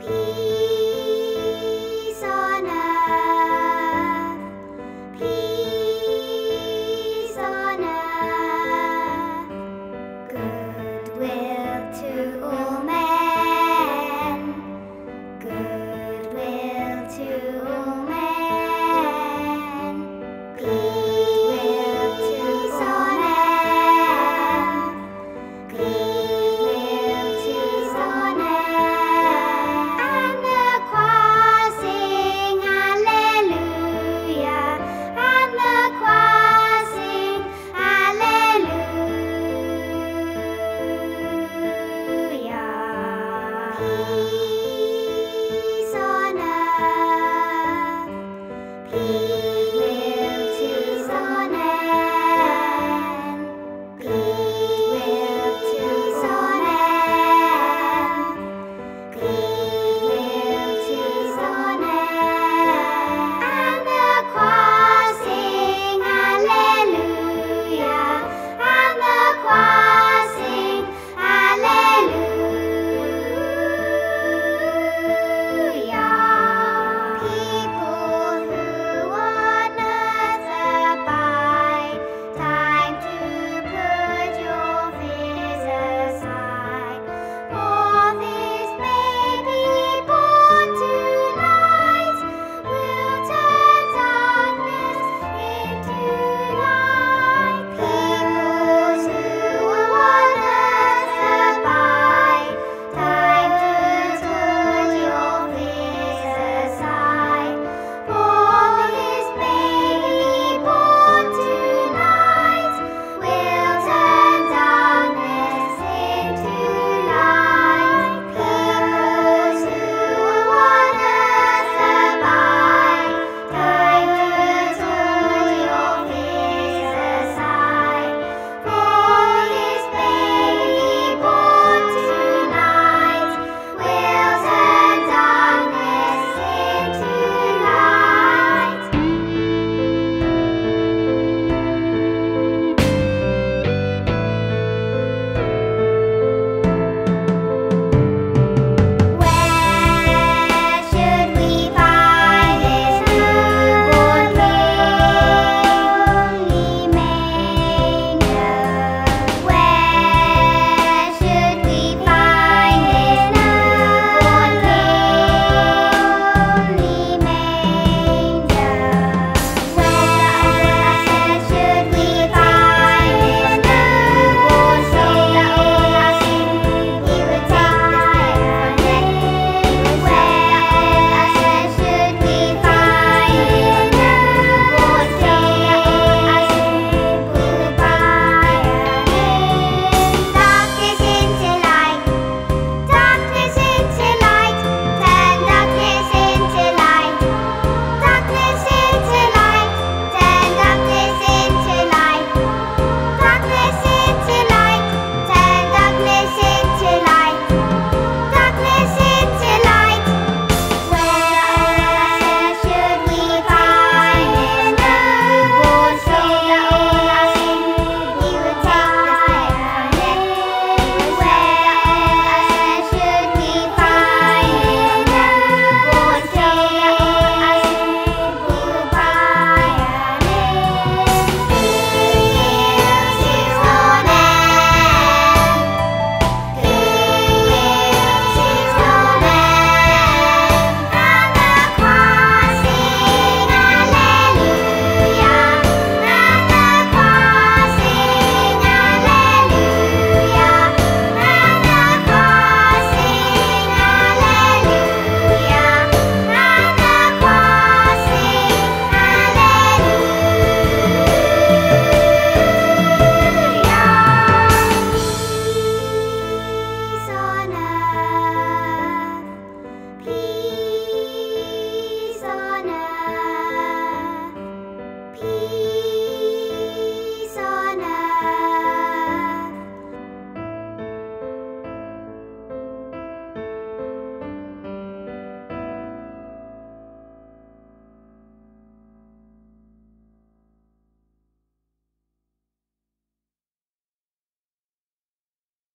peace.